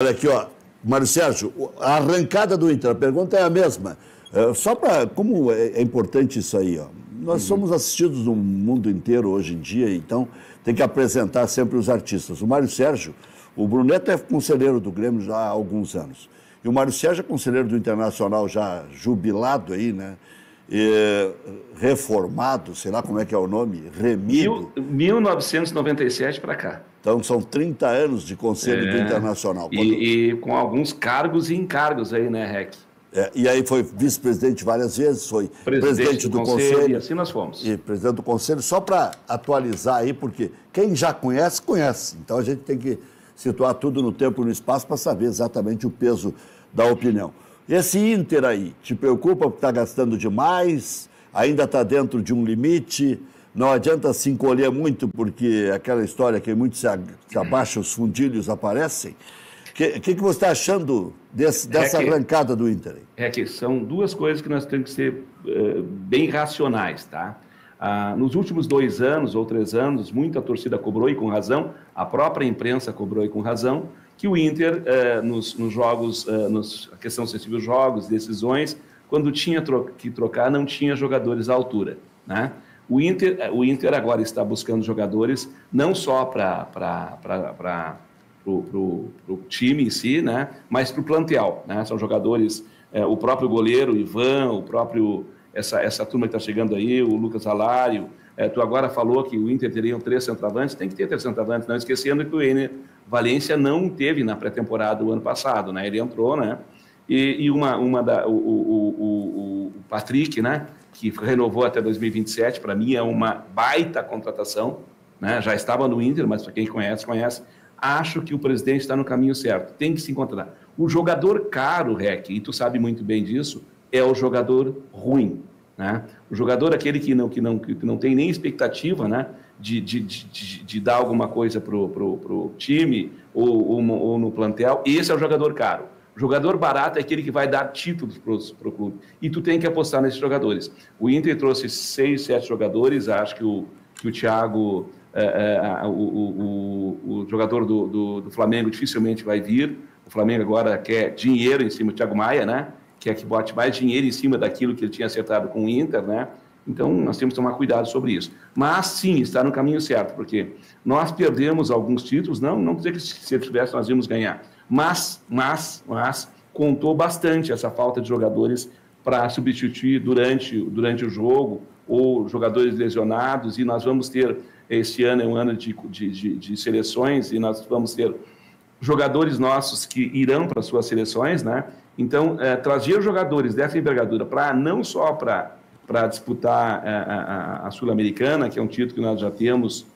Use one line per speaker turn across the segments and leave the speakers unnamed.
Olha aqui, ó. Mário Sérgio, a arrancada do Inter, a pergunta é a mesma. É, só para. Como é, é importante isso aí, ó. Nós uhum. somos assistidos no mundo inteiro hoje em dia, então tem que apresentar sempre os artistas. O Mário Sérgio, o Bruneto é conselheiro do Grêmio já há alguns anos. E o Mário Sérgio é conselheiro do Internacional já jubilado aí, né? Reformado, sei lá como é que é o nome, remido.
Mil, 1997 para cá.
Então são 30 anos de conselho é, Internacional.
Quando... E, e, com alguns cargos e encargos aí, né, Rec?
É, e aí foi vice-presidente várias vezes, foi presidente, presidente do, do conselho, conselho,
E assim nós fomos.
E presidente do conselho, só para atualizar aí, porque quem já conhece, conhece. Então a gente tem que situar tudo no tempo e no espaço para saber exatamente o peso da opinião. Esse Inter aí, te preocupa porque está gastando demais? Ainda está dentro de um limite? Não adianta se encolher muito, porque aquela história que muito se, abaixa, os fundilhos aparecem. O que, que, que, você está achando desse, dessa é que, arrancada do Inter?
É que são duas coisas que nós temos que ser uh, bem racionais, tá? Ah, nos últimos dois anos ou três anos, muita torcida cobrou e com razão, a própria imprensa cobrou e com razão, que o Inter, uh, nos, nos, jogos, uh, nos, a questão sensível jogos, decisões, quando tinha tro que trocar, não tinha jogadores à altura, né? O Inter, o Inter agora está buscando jogadores não só para o time em si, né, mas para o plantel. Né? São jogadores, é, o próprio goleiro, Ivan, o próprio, essa, essa turma que está chegando aí, o Lucas Alário. É, tu agora falou que o Inter teria três centroavantes, tem que ter três centroavantes, não esquecendo que o Ener Valência não teve na pré-temporada do ano passado, né? Ele entrou, né? E, e uma, uma da, o, o, o, o Patrick, né? que renovou até 2027, para mim é uma baita contratação, né? já estava no Inter, mas para quem conhece, conhece. Acho que o presidente está no caminho certo, tem que se encontrar. O jogador caro, Rec, e tu sabe muito bem disso, é o jogador ruim. Né? O jogador aquele que não, que não, que não tem nem expectativa né? de, de, de, de dar alguma coisa para o time ou, ou, ou no plantel, esse é o jogador caro. Jogador barato é aquele que vai dar títulos para o clube. E tu tem que apostar nesses jogadores. O Inter trouxe seis, sete jogadores. Acho que o, que o Thiago, é, é, o, o, o, jogador do, do, do, Flamengo, dificilmente vai vir. O Flamengo agora quer dinheiro em cima do Thiago Maia, né? Quer que bote mais dinheiro em cima daquilo que ele tinha acertado com o Inter, né? Então, nós temos que tomar cuidado sobre isso. Mas, sim, está no caminho certo, porque nós perdemos alguns títulos, não, não dizer que se tivesse nós íamos ganhar, mas, mas, mas contou bastante essa falta de jogadores para substituir durante, durante o jogo ou jogadores lesionados e nós vamos ter esse ano é um ano de, de, de, de seleções e nós vamos ter jogadores nossos que irão para suas seleções, né? Então, é, trazer jogadores dessa envergadura para não só para disputar a, a, a Sul-Americana, que é um título que nós já temos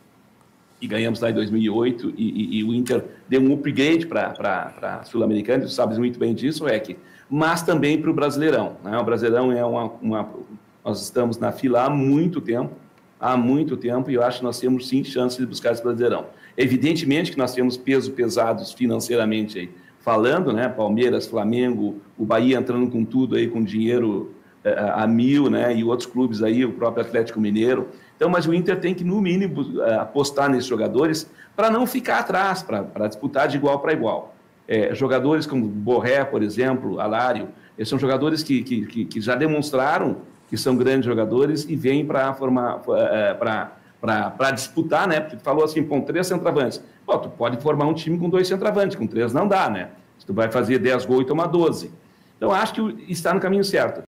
e ganhamos lá em 2008, e, e, e o Inter deu um upgrade para a Sul-Americana, tu sabes muito bem disso, Eck, mas também para o Brasileirão. Né? O Brasileirão é uma, uma, Nós estamos na fila há muito tempo, há muito tempo, e eu acho que nós temos sim chance de buscar esse Brasileirão. Evidentemente que nós temos peso pesados financeiramente aí, falando, né? Palmeiras, Flamengo, o Bahia entrando com tudo aí, com dinheiro eh, a mil, né? E outros clubes aí, o próprio Atlético Mineiro. Então, mas o Inter tem que, no mínimo, eh, apostar nesses jogadores para não ficar atrás, para disputar de igual para igual. É, jogadores como Borré, por exemplo, Alário, são jogadores que, que, que já demonstraram que são grandes jogadores e vêm para formar é, para disputar, né? Porque tu falou assim, com três centroavantes. Pô, tu pode formar um time com dois centroavantes, com três não dá, né? Se tu vai fazer 10 gols e tomar 12. Então, acho que está no caminho certo.